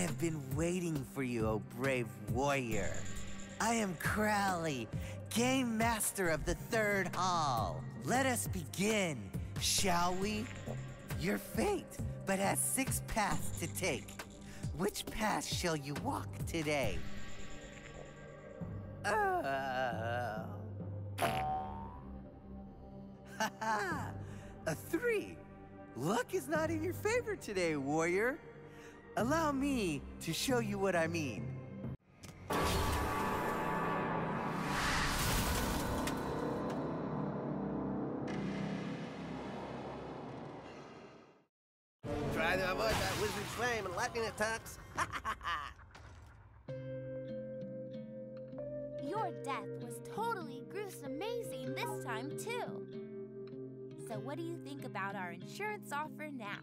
have been waiting for you, O brave warrior. I am Crowley, Game Master of the Third Hall. Let us begin, shall we? Your fate but has six paths to take. Which path shall you walk today? Oh. Ha ha! A three! Luck is not in your favor today, warrior. Allow me to show you what I mean. Try to avoid that wizard's flame and lightning attacks. Your death was totally gruesome amazing this time, too. So, what do you think about our insurance offer now?